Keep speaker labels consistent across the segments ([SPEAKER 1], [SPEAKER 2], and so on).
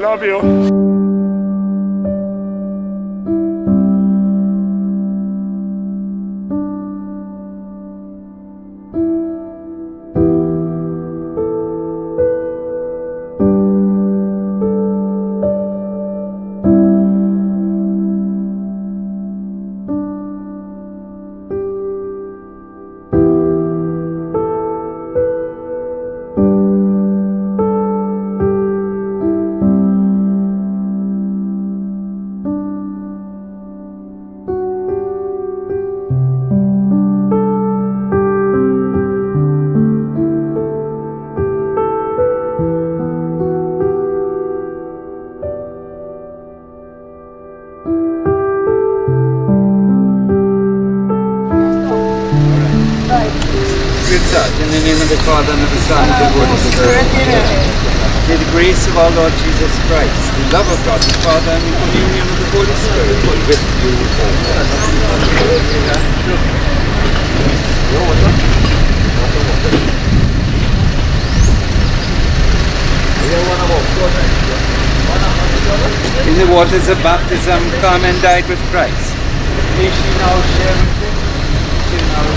[SPEAKER 1] Love you.
[SPEAKER 2] Our Lord Jesus Christ, the love of God the Father, and the communion of the Holy Spirit be with you all. In the waters of baptism, Carmen died with Christ. May she now share with him in our.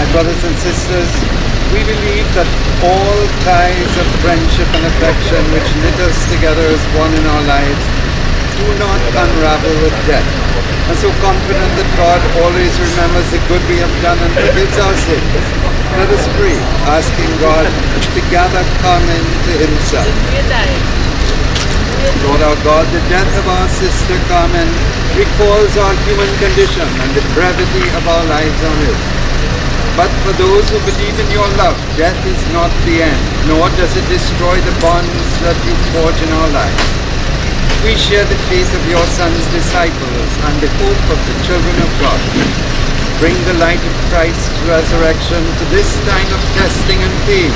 [SPEAKER 2] My brothers and sisters, we believe that all ties of friendship and affection which knit us together as one in our lives do not unravel with death. And so confident that God always remembers the good we have done and forgives our sins. Let us pray, asking God to gather Carmen to himself. Lord our God, the death of our sister Carmen recalls our human condition and the brevity of our lives on earth. But for those who believe in your love, death is not the end, nor does it destroy the bonds that you forge in our lives. We share the faith of your Son's disciples and the hope of the children of God. Bring the light of Christ's resurrection to this time of testing and pain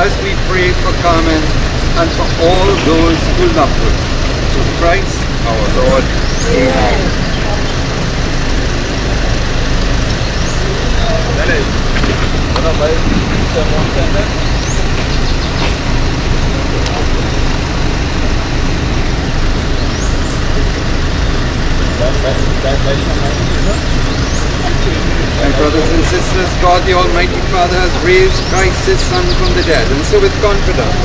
[SPEAKER 2] as we pray for Carmen and for all those who love her. Through Christ our Lord. Amen. My brothers and sisters, God the Almighty Father has raised Christ his Son from the dead, and so with confidence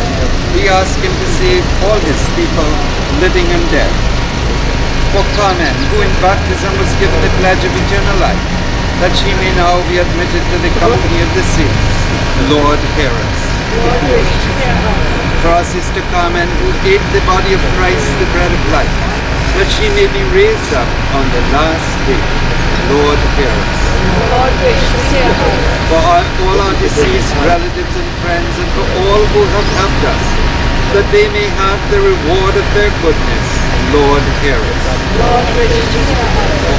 [SPEAKER 2] we ask him to save all his people, living and dead. For Carmen, who in baptism was given the pledge of eternal life, that she may now be admitted to the company of the saints. Lord, hear us. For our sister Carmen, who ate the body of Christ, the bread of life, that she may be raised up on the last day. Lord, hear us. For our, all our deceased relatives and friends, and for all who have helped us, that they may have the reward of their goodness. Lord, hear us.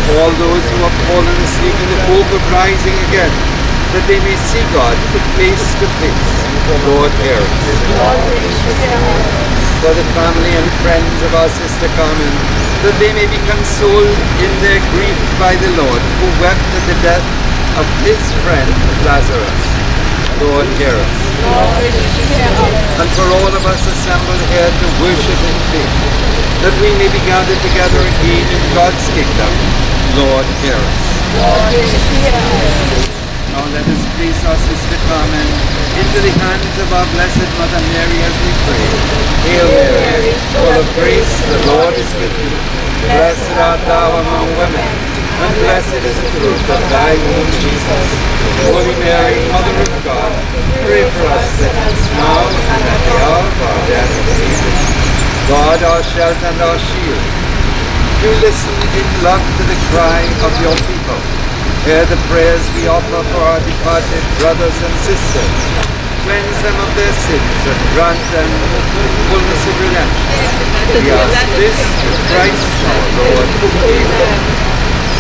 [SPEAKER 2] For all those who have fallen asleep in the hope of rising again, that they may see God face to face. Lord, hear us. For the family and friends of our sister Carmen, that they may be consoled in their grief by the Lord, who wept at the death of his friend Lazarus. Lord, hear us. And for all of us assembled here to worship in faith, that we may be gathered together again in God's kingdom. Lord, hear us. Lord, hear us. Now let us place our sister Carmen into the hands of our Blessed Mother Mary as we pray. Hail Mary, full of grace, the Lord is with thee. Blessed art thou among women, and blessed is the fruit of thy womb, Jesus. Holy Mary, Mother of God, pray for us sinners, now and at the hour of our death. Amen. God, our shelter and our shield, you listen in love to the cry of your people. Hear the prayers we offer for our departed brothers and sisters. Cleanse them of their sins and grant them the fullness of redemption. We ask this through Christ our Lord. Amen.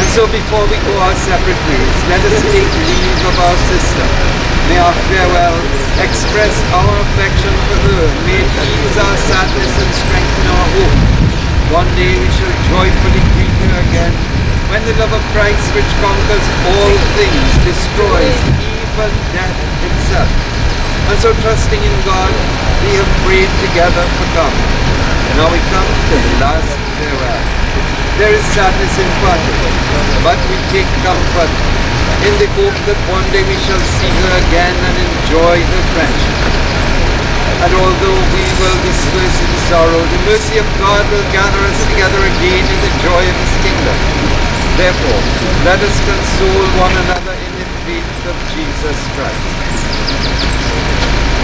[SPEAKER 2] And so before we go our separate ways, let us take leave of our sister. May our farewell express our affection for her. May it ease our sadness and strengthen our hope. One day we shall joyfully greet her again when the love of Christ which conquers all things destroys even death itself. And so trusting in God, we have prayed together for. And now we come to the last farewell. There is sadness in parting, but we take comfort in the hope that one day we shall see her again and enjoy her friendship. And although we will disperse in sorrow, the mercy of God will gather us together again in the joy of His kingdom. Therefore, let us console one another in the faith of Jesus Christ.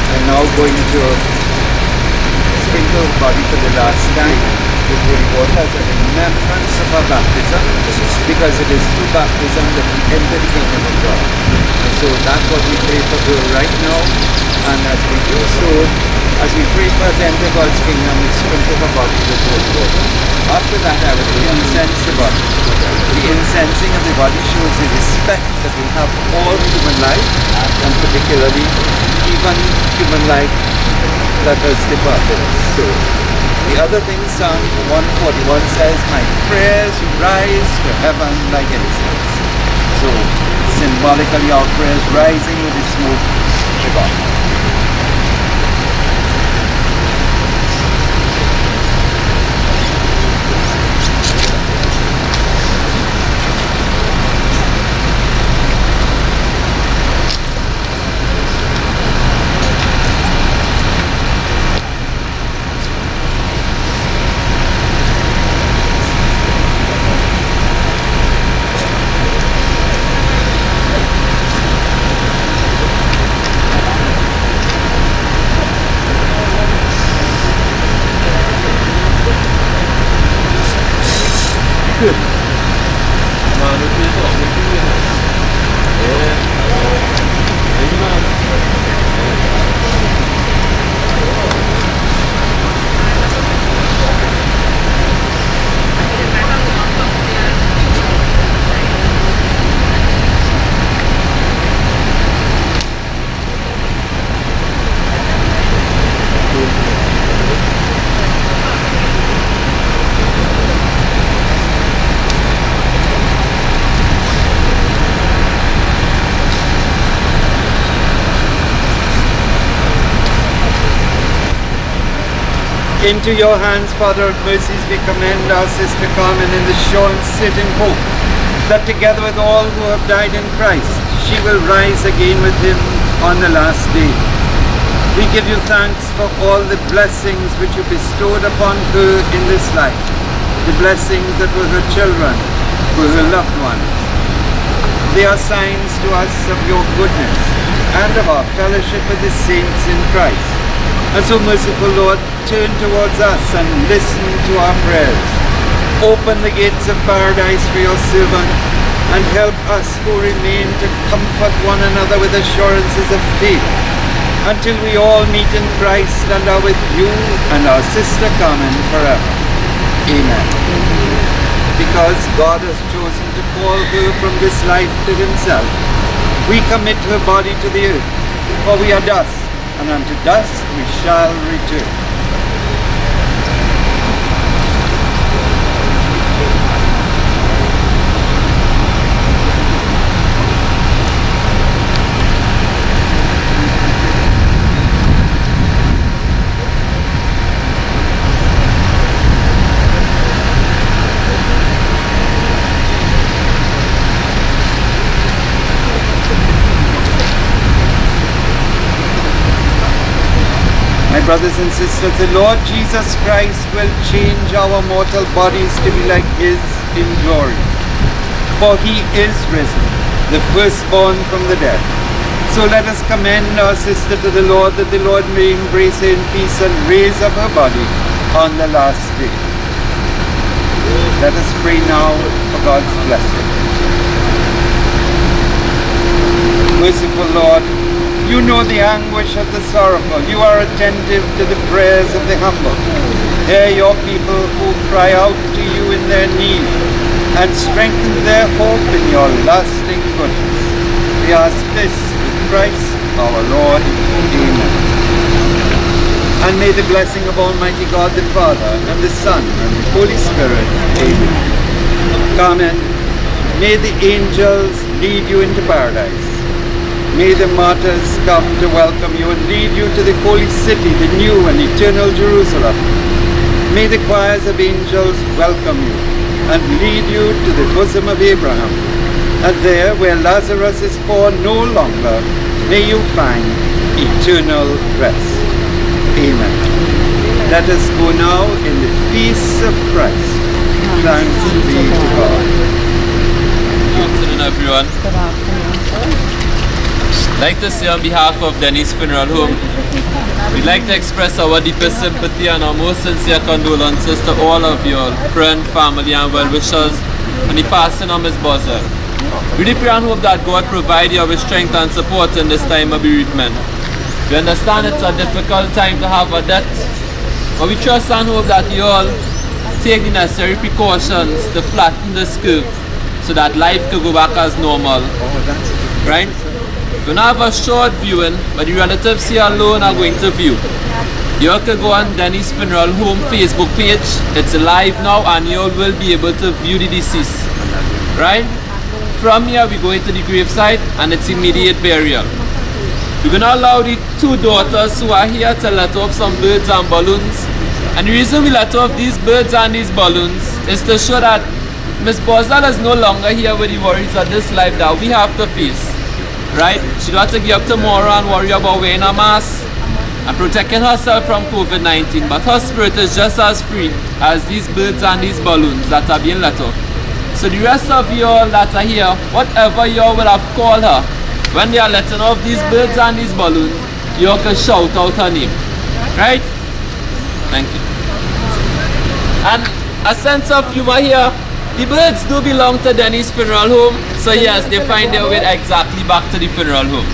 [SPEAKER 2] I'm now going to sprinkle the body for the last time with holy water as a remembrance of our baptism, because it is through baptism that we enter the kingdom of God. And so that's what we pray for her right now. And as we do so, as we pray for to enter God's kingdom, we sprinkle her body with holy water. After that, I will incense the body. The incensing of the body shows the respect that we have for all human life, and particularly human life that has departed. So, the other thing, Psalm 141 says, My prayers rise to heaven like incense. So, symbolically, our prayers rising with the smoke God. まあ6年とか6年ええー、きます。Into your hands, Father of mercies, we commend our sister Carmen in the sure and certain hope that together with all who have died in Christ, she will rise again with him on the last day. We give you thanks for all the blessings which you bestowed upon her in this life, the blessings that were her children, were her loved ones. They are signs to us of your goodness and of our fellowship with the saints in Christ. And so, merciful Lord, turn towards us and listen to our prayers. Open the gates of paradise for your servant and help us who remain to comfort one another with assurances of faith until we all meet in Christ and are with you and our sister Carmen forever. Amen. Because God has chosen to call her from this life to himself, we commit her body to the earth, for we are dust, and unto dust we shall return. Brothers and sisters, the Lord Jesus Christ will change our mortal bodies to be like His in glory. For He is risen, the firstborn from the dead. So let us commend our sister to the Lord, that the Lord may embrace her in peace and raise up her body on the last day. Let us pray now for God's blessing. Merciful Lord, you know the anguish of the sorrowful. You are attentive to the prayers of the humble. Hear your people who cry out to you in their need and strengthen their hope in your lasting goodness. We ask this with Christ our Lord. Amen. And may the blessing of Almighty God the Father and the Son and the Holy Spirit. Amen. Come. May the angels lead you into paradise. May the martyrs come to welcome you and lead you to the holy city, the new and eternal Jerusalem. May the choirs of angels welcome you and lead you to the bosom of Abraham. And there, where Lazarus is poor no longer, may you find eternal rest. Amen. Let us go now in the peace of Christ. Thanks be to God.
[SPEAKER 3] Good afternoon, everyone. I'd like to say on behalf of Dennie's Funeral Home, we'd like to express our deepest sympathy and our most sincere condolences to all of your friends, family, and well-wishers on the passing of Ms. Boisselle. We and hope that God provide you with strength and support in this time of bereavement. We understand it's a difficult time to have a death, but we trust and hope that you all take the necessary precautions to flatten this curve so that life could go back as normal. Right? We're gonna have a short viewing, but the relatives here alone are going to view. You can go on Dennie's Funeral Home Facebook page. It's live now and you all will be able to view the deceased. Right? From here we go into the gravesite and its immediate burial. We're gonna allow the two daughters who are here to let off some birds and balloons. And the reason we let off these birds and these balloons is to show that Miss Boisselle is no longer here with the worries of this life that we have to face. Right? She don't have to get up tomorrow and worry about wearing a mask and protecting herself from COVID-19. But her spirit is just as free as these birds and these balloons that are being let off. So the rest of y'all that are here, whatever y'all will have called her, when they are letting off these birds and these balloons, y'all can shout out her name. Right? Thank you. And a sense of humor here. The birds do belong to Dennie's funeral home. So yes, they find their way exactly back to the funeral home.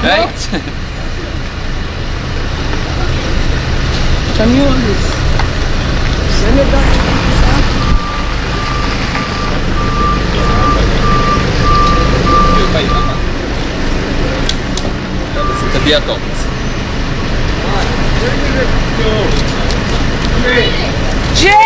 [SPEAKER 3] Right?
[SPEAKER 4] Can you hold this? Send it back.
[SPEAKER 3] Listen to the adults. There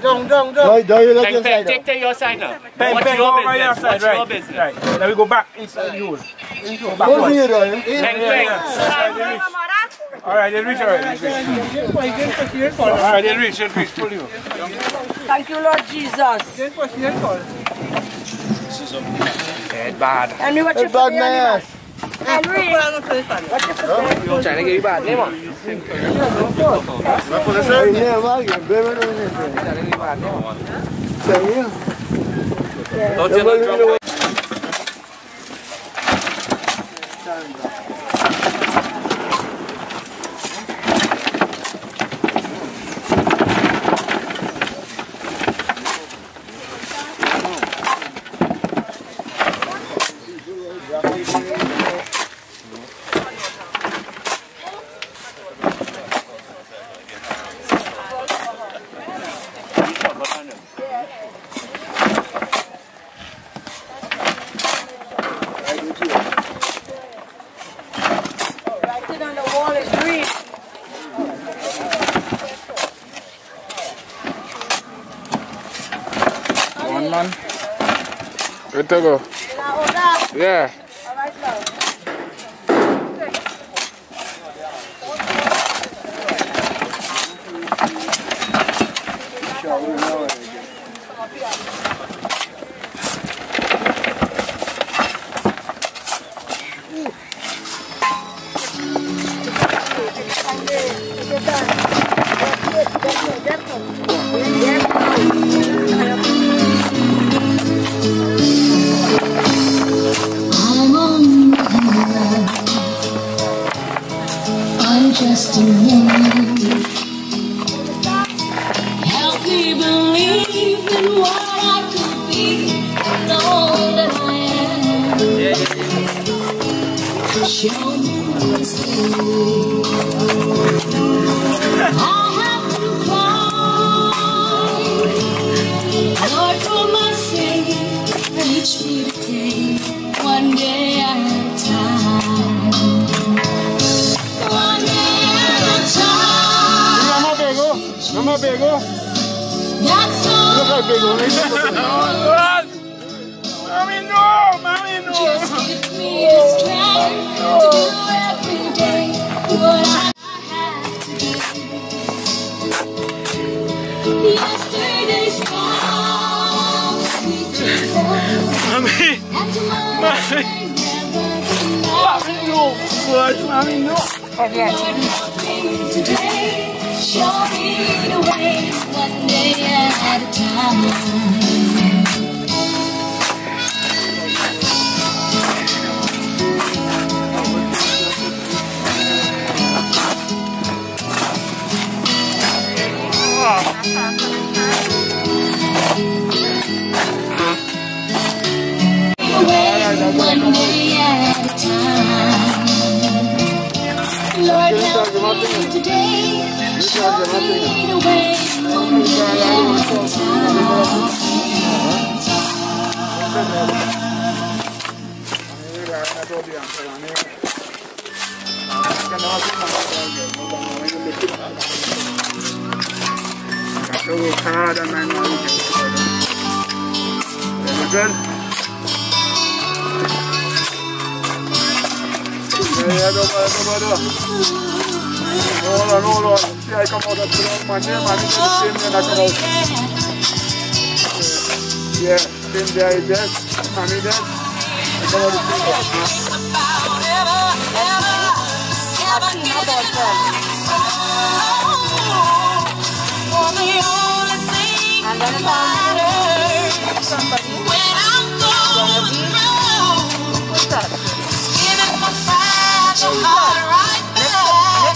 [SPEAKER 3] down. Down. let
[SPEAKER 5] Take, take, your now. Your business? What's your business?
[SPEAKER 1] Right. We go back inside you.
[SPEAKER 3] Go to your right.
[SPEAKER 5] Bang, bang.
[SPEAKER 1] Right, reach. All right, then reach. All right, reach. Reach.
[SPEAKER 4] Thank you, Lord Jesus.
[SPEAKER 1] Head bad.
[SPEAKER 4] Henry, what you
[SPEAKER 3] Hey, bad man.
[SPEAKER 4] Henry.
[SPEAKER 3] Hey, yeah, man, you're very, very nice. Say, yeah.
[SPEAKER 1] Yeah.
[SPEAKER 6] Lord, for my sake, teach me to take one day at a time. One day at a time.
[SPEAKER 1] Mama Bego. Mama Bego.
[SPEAKER 6] That's all.
[SPEAKER 1] Bego. Mommy, no. Mommy, no.
[SPEAKER 6] Just give me the strength
[SPEAKER 1] Mommy, no. Mommy, no.
[SPEAKER 6] Lord, help today. Show me the way, one day at a time. Show me the way one day at
[SPEAKER 1] I it. Hold on, hold on. See, I come out of the man there, man. It's the same man I come out. Yeah, same there is there. Mommy there. I come out the same way.
[SPEAKER 4] And then somebody. Who's that?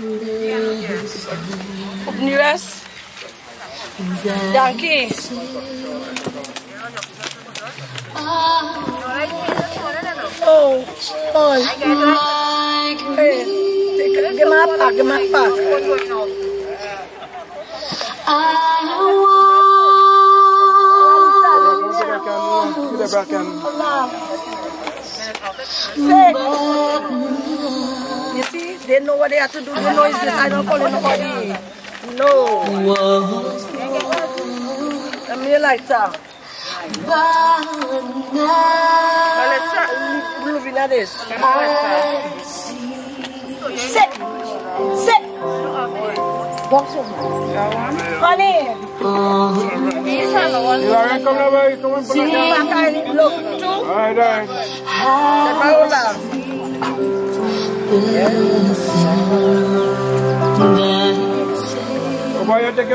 [SPEAKER 4] Open your eyes. Yankee. Oh, oh. Hey, take it. Give me a pack, give me a pack.
[SPEAKER 1] Get it back and
[SPEAKER 4] Say. You see, they know what they have to do. They know it's this. I don't call nobody. No. Let me light up. Now let's start moving at this. Sit. Sit. Honey.
[SPEAKER 1] You alright? Come over here. Come come on.
[SPEAKER 4] Look. Two.
[SPEAKER 1] Alright, alright.
[SPEAKER 4] Let my hold on.
[SPEAKER 1] Oh, boy, you take
[SPEAKER 4] Take a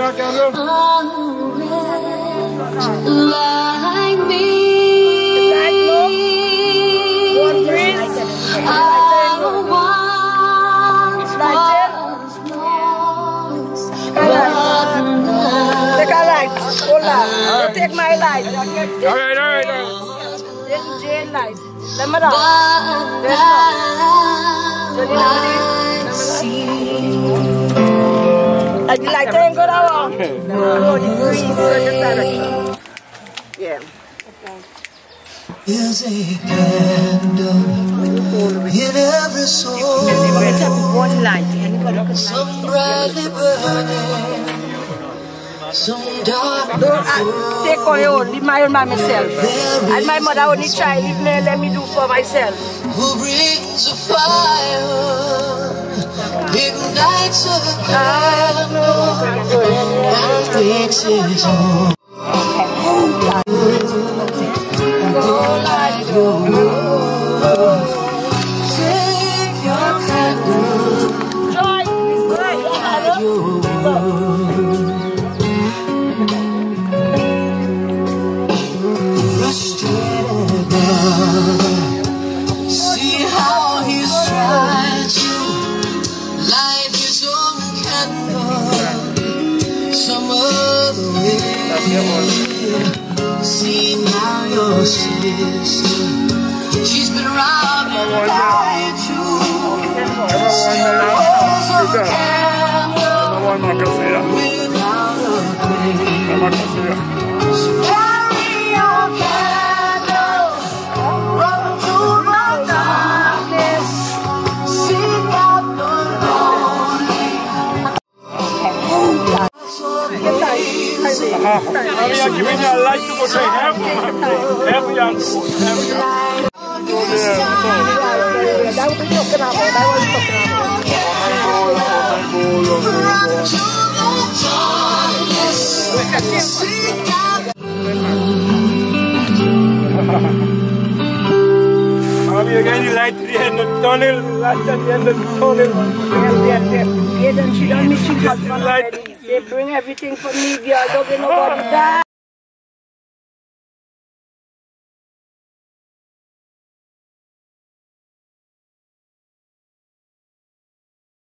[SPEAKER 4] light. Take a light. Hold on. You take my light.
[SPEAKER 1] Alright, alright, alright.
[SPEAKER 4] Take Jane light. Let me down.
[SPEAKER 7] But
[SPEAKER 4] There's no.
[SPEAKER 7] now I see.
[SPEAKER 4] And the light ain't good at all. No, the breeze is in this direction. Yeah.
[SPEAKER 6] There's a candle in every soul, some brightly burning,
[SPEAKER 4] Don't uh, take on your own. My own by myself. And my mother only try. Me let me do for myself.
[SPEAKER 6] Who brings a fire, ignites a candle, and makes it all.
[SPEAKER 1] I'm giving you a to go to heaven. Heaven, young. Heaven.
[SPEAKER 6] To the darkness,
[SPEAKER 1] I'm again, at the end the tunnel. Light at the end of the tunnel.
[SPEAKER 4] Then she done me.
[SPEAKER 1] Light.
[SPEAKER 4] already. They bring everything for me, girl. Don't get nobody die.